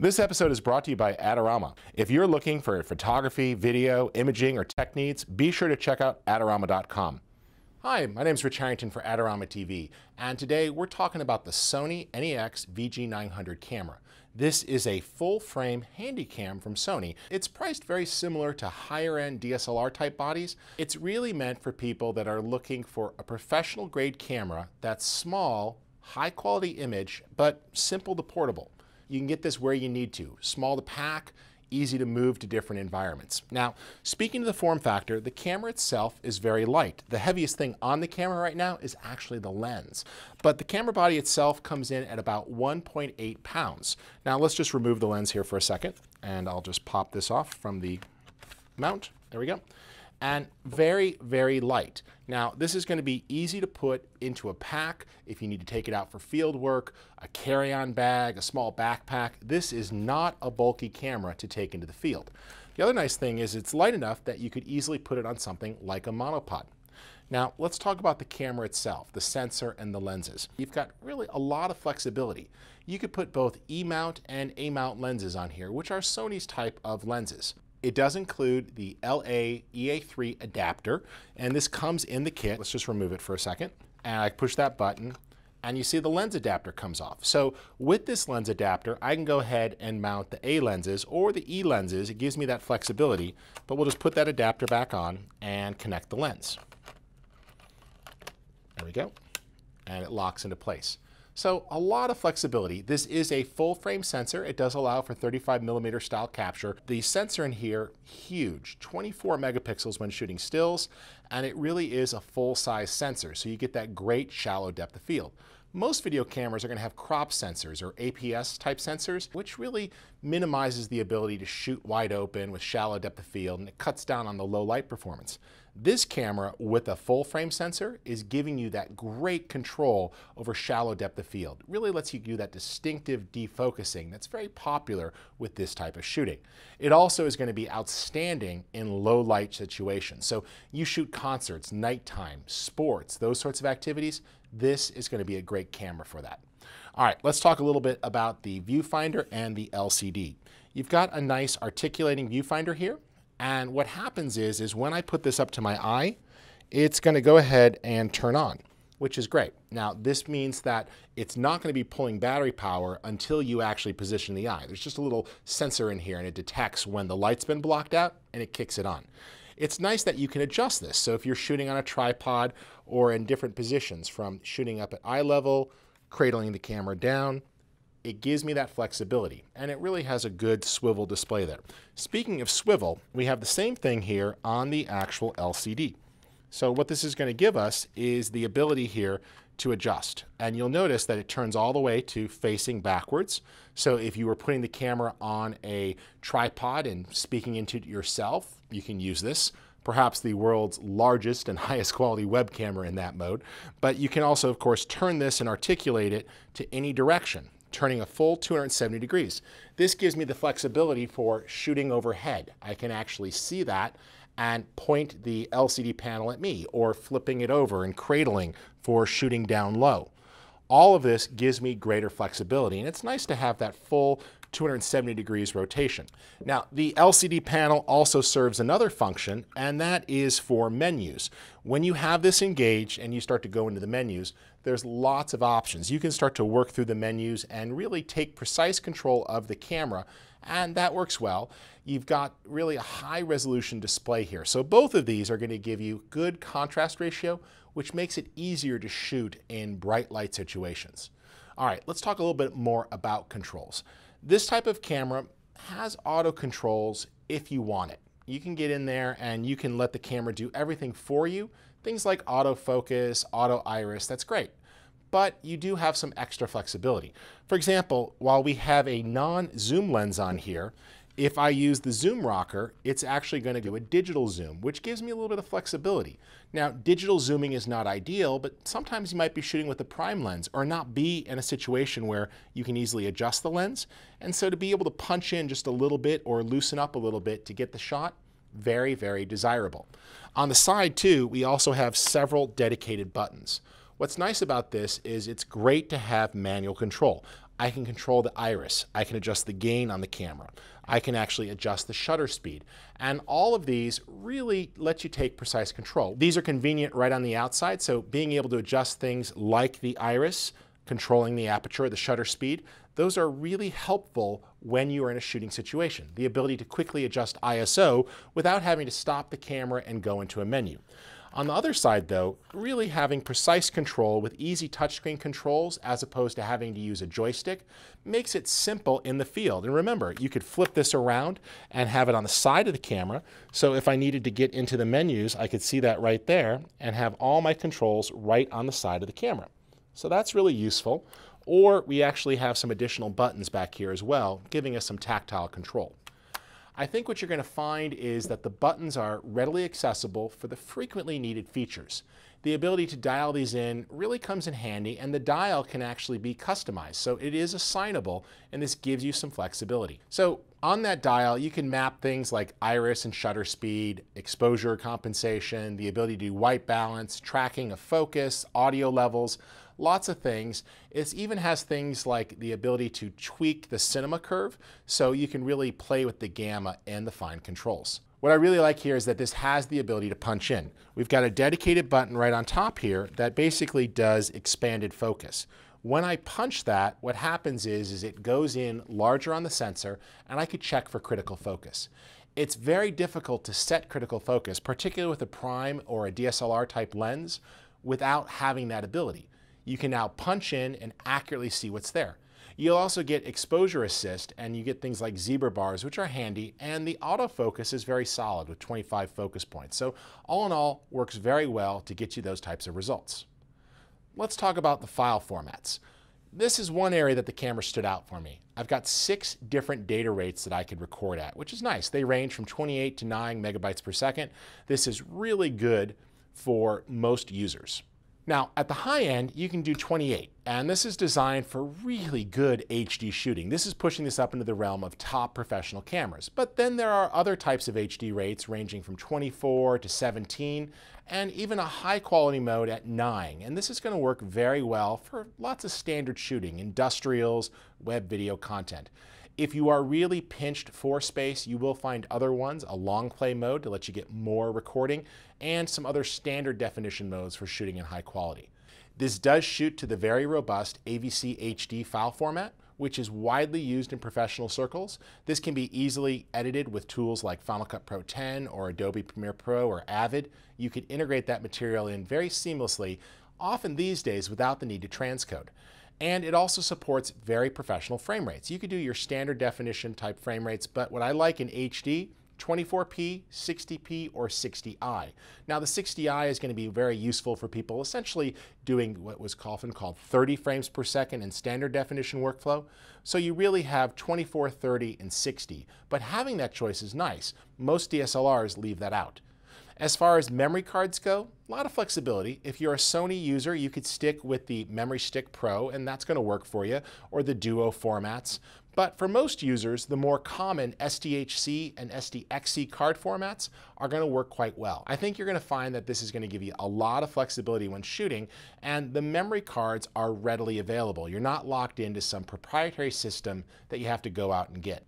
This episode is brought to you by Adorama. If you're looking for photography, video, imaging, or tech needs, be sure to check out Adorama.com. Hi, my name is Rich Harrington for Adorama TV, and today we're talking about the Sony NEX VG900 camera. This is a full-frame handycam from Sony. It's priced very similar to higher-end DSLR type bodies. It's really meant for people that are looking for a professional-grade camera that's small, high-quality image, but simple to portable. You can get this where you need to. Small to pack, easy to move to different environments. Now, speaking of the form factor, the camera itself is very light. The heaviest thing on the camera right now is actually the lens. But the camera body itself comes in at about 1.8 pounds. Now, let's just remove the lens here for a second, and I'll just pop this off from the mount. There we go and very, very light. Now, this is going to be easy to put into a pack if you need to take it out for field work, a carry-on bag, a small backpack. This is not a bulky camera to take into the field. The other nice thing is it's light enough that you could easily put it on something like a monopod. Now, let's talk about the camera itself, the sensor and the lenses. You've got really a lot of flexibility. You could put both E-mount and A-mount lenses on here, which are Sony's type of lenses. It does include the LA EA3 adapter, and this comes in the kit. Let's just remove it for a second. And I push that button, and you see the lens adapter comes off. So with this lens adapter, I can go ahead and mount the A lenses or the E lenses. It gives me that flexibility, but we'll just put that adapter back on and connect the lens. There we go. And it locks into place. So a lot of flexibility. This is a full frame sensor. It does allow for 35 millimeter style capture. The sensor in here, huge, 24 megapixels when shooting stills, and it really is a full size sensor. So you get that great shallow depth of field. Most video cameras are going to have crop sensors or APS type sensors, which really minimizes the ability to shoot wide open with shallow depth of field and it cuts down on the low light performance. This camera with a full frame sensor is giving you that great control over shallow depth of field. It really lets you do that distinctive defocusing that's very popular with this type of shooting. It also is going to be outstanding in low light situations. So you shoot concerts, nighttime, sports, those sorts of activities, this is going to be a great camera for that. All right, let's talk a little bit about the viewfinder and the LCD. You've got a nice articulating viewfinder here. And what happens is, is when I put this up to my eye, it's going to go ahead and turn on, which is great. Now, this means that it's not going to be pulling battery power until you actually position the eye. There's just a little sensor in here and it detects when the light's been blocked out and it kicks it on. It's nice that you can adjust this. So if you're shooting on a tripod or in different positions from shooting up at eye level, cradling the camera down, it gives me that flexibility and it really has a good swivel display there. Speaking of swivel, we have the same thing here on the actual LCD. So what this is going to give us is the ability here to adjust. And you'll notice that it turns all the way to facing backwards. So if you were putting the camera on a tripod and speaking into yourself, you can use this. Perhaps the world's largest and highest quality web camera in that mode. But you can also, of course, turn this and articulate it to any direction turning a full 270 degrees. This gives me the flexibility for shooting overhead. I can actually see that and point the LCD panel at me or flipping it over and cradling for shooting down low. All of this gives me greater flexibility and it's nice to have that full 270 degrees rotation. Now, the LCD panel also serves another function, and that is for menus. When you have this engaged and you start to go into the menus, there's lots of options. You can start to work through the menus and really take precise control of the camera, and that works well. You've got really a high resolution display here. So both of these are going to give you good contrast ratio, which makes it easier to shoot in bright light situations. All right, let's talk a little bit more about controls. This type of camera has auto controls if you want it. You can get in there and you can let the camera do everything for you. Things like autofocus, auto iris, that's great. But you do have some extra flexibility. For example, while we have a non-zoom lens on here, if I use the zoom rocker, it's actually going to do a digital zoom, which gives me a little bit of flexibility. Now, digital zooming is not ideal, but sometimes you might be shooting with a prime lens or not be in a situation where you can easily adjust the lens. And so to be able to punch in just a little bit or loosen up a little bit to get the shot, very, very desirable. On the side too, we also have several dedicated buttons. What's nice about this is it's great to have manual control. I can control the iris. I can adjust the gain on the camera. I can actually adjust the shutter speed. And all of these really let you take precise control. These are convenient right on the outside, so being able to adjust things like the iris, controlling the aperture, the shutter speed, those are really helpful when you are in a shooting situation. The ability to quickly adjust ISO without having to stop the camera and go into a menu. On the other side though, really having precise control with easy touchscreen controls as opposed to having to use a joystick makes it simple in the field. And remember, you could flip this around and have it on the side of the camera. So if I needed to get into the menus, I could see that right there and have all my controls right on the side of the camera. So that's really useful. Or we actually have some additional buttons back here as well, giving us some tactile control. I think what you're going to find is that the buttons are readily accessible for the frequently needed features. The ability to dial these in really comes in handy and the dial can actually be customized. So it is assignable and this gives you some flexibility. So on that dial, you can map things like iris and shutter speed, exposure compensation, the ability to do white balance, tracking of focus, audio levels, lots of things. It even has things like the ability to tweak the cinema curve, so you can really play with the gamma and the fine controls. What I really like here is that this has the ability to punch in. We've got a dedicated button right on top here that basically does expanded focus. When I punch that, what happens is, is it goes in larger on the sensor and I could check for critical focus. It's very difficult to set critical focus, particularly with a prime or a DSLR type lens, without having that ability you can now punch in and accurately see what's there. You'll also get exposure assist and you get things like zebra bars, which are handy, and the autofocus is very solid with 25 focus points. So all in all, works very well to get you those types of results. Let's talk about the file formats. This is one area that the camera stood out for me. I've got six different data rates that I could record at, which is nice. They range from 28 to 9 megabytes per second. This is really good for most users. Now, at the high end, you can do 28, and this is designed for really good HD shooting. This is pushing this up into the realm of top professional cameras. But then there are other types of HD rates ranging from 24 to 17, and even a high quality mode at 9. And this is going to work very well for lots of standard shooting, industrials, web video content. If you are really pinched for space, you will find other ones, a long play mode to let you get more recording, and some other standard definition modes for shooting in high quality. This does shoot to the very robust AVC HD file format, which is widely used in professional circles. This can be easily edited with tools like Final Cut Pro 10 or Adobe Premiere Pro or Avid. You can integrate that material in very seamlessly, often these days without the need to transcode. And it also supports very professional frame rates. You could do your standard definition type frame rates, but what I like in HD, 24p, 60p, or 60i. Now the 60i is going to be very useful for people essentially doing what was often called 30 frames per second in standard definition workflow. So you really have 24, 30, and 60. But having that choice is nice. Most DSLRs leave that out. As far as memory cards go, a lot of flexibility. If you're a Sony user, you could stick with the Memory Stick Pro, and that's going to work for you, or the Duo formats. But for most users, the more common SDHC and SDXC card formats are going to work quite well. I think you're going to find that this is going to give you a lot of flexibility when shooting, and the memory cards are readily available. You're not locked into some proprietary system that you have to go out and get.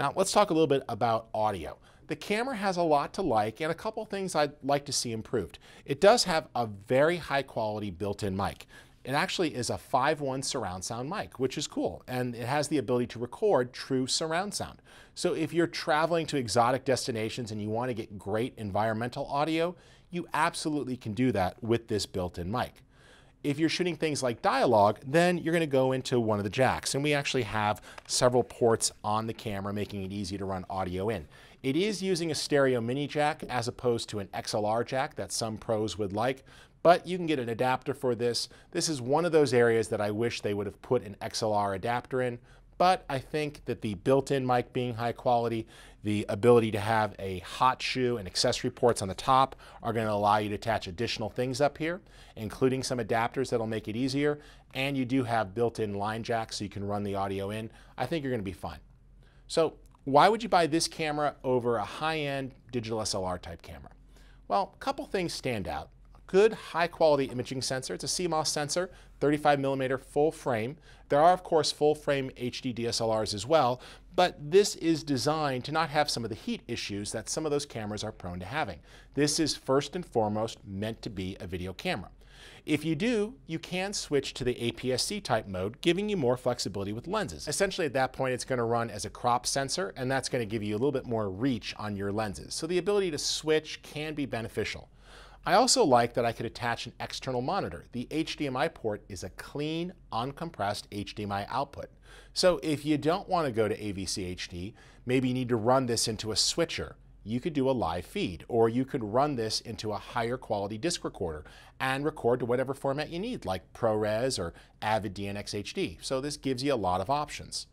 Now, let's talk a little bit about audio. The camera has a lot to like and a couple things I'd like to see improved. It does have a very high quality built-in mic. It actually is a 5.1 surround sound mic, which is cool, and it has the ability to record true surround sound. So if you're traveling to exotic destinations and you want to get great environmental audio, you absolutely can do that with this built-in mic. If you're shooting things like dialogue, then you're going to go into one of the jacks, and we actually have several ports on the camera, making it easy to run audio in. It is using a stereo mini jack as opposed to an XLR jack that some pros would like, but you can get an adapter for this. This is one of those areas that I wish they would have put an XLR adapter in, but I think that the built-in mic being high quality, the ability to have a hot shoe and accessory ports on the top are going to allow you to attach additional things up here, including some adapters that'll make it easier, and you do have built-in line jacks so you can run the audio in. I think you're going to be fine. So why would you buy this camera over a high-end digital SLR type camera? Well, a couple things stand out. Good high quality imaging sensor. It's a CMOS sensor, 35 millimeter full frame. There are of course full frame HD DSLRs as well, but this is designed to not have some of the heat issues that some of those cameras are prone to having. This is first and foremost meant to be a video camera. If you do, you can switch to the APS-C type mode, giving you more flexibility with lenses. Essentially at that point, it's gonna run as a crop sensor, and that's gonna give you a little bit more reach on your lenses. So the ability to switch can be beneficial. I also like that I could attach an external monitor. The HDMI port is a clean, uncompressed HDMI output. So if you don't want to go to AVC HD, maybe you need to run this into a switcher you could do a live feed, or you could run this into a higher quality disc recorder and record to whatever format you need, like ProRes or Avid DNX HD. So this gives you a lot of options.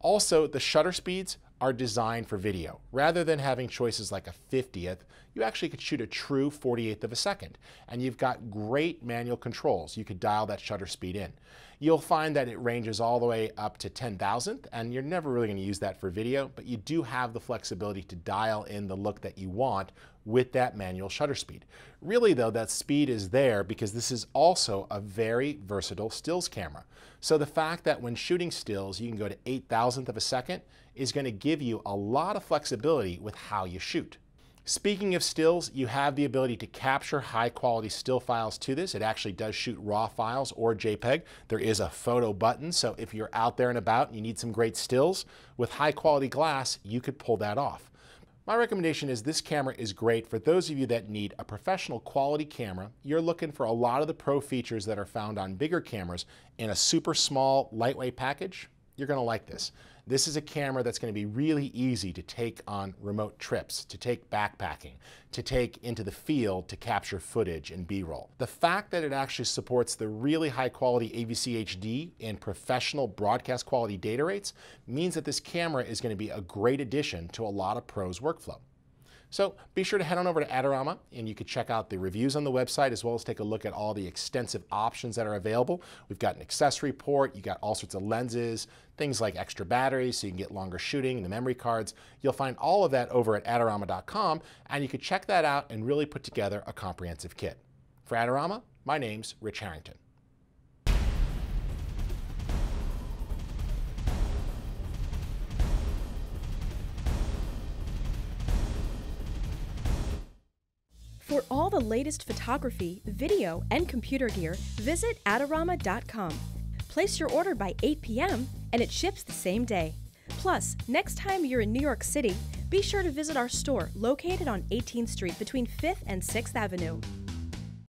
Also, the shutter speeds are designed for video. Rather than having choices like a 50th, you actually could shoot a true 48th of a second. And you've got great manual controls. You could dial that shutter speed in. You'll find that it ranges all the way up to 10,000th, and you're never really going to use that for video, but you do have the flexibility to dial in the look that you want with that manual shutter speed. Really though, that speed is there because this is also a very versatile stills camera. So the fact that when shooting stills, you can go to 8 thousandth of a second is going to give you a lot of flexibility with how you shoot. Speaking of stills, you have the ability to capture high quality still files to this. It actually does shoot RAW files or JPEG. There is a photo button, so if you're out there and about and you need some great stills, with high quality glass, you could pull that off. My recommendation is this camera is great for those of you that need a professional quality camera. You're looking for a lot of the pro features that are found on bigger cameras in a super small, lightweight package. You're gonna like this. This is a camera that's going to be really easy to take on remote trips, to take backpacking, to take into the field to capture footage and B-roll. The fact that it actually supports the really high quality AVC HD and professional broadcast quality data rates means that this camera is going to be a great addition to a lot of pros workflow. So be sure to head on over to Adorama and you can check out the reviews on the website as well as take a look at all the extensive options that are available. We've got an accessory port, you got all sorts of lenses, things like extra batteries so you can get longer shooting, the memory cards. You'll find all of that over at Adorama.com and you can check that out and really put together a comprehensive kit. For Adorama, my name's Rich Harrington. For all the latest photography, video, and computer gear, visit Adorama.com. Place your order by 8 p.m. and it ships the same day. Plus, next time you're in New York City, be sure to visit our store located on 18th Street between 5th and 6th Avenue.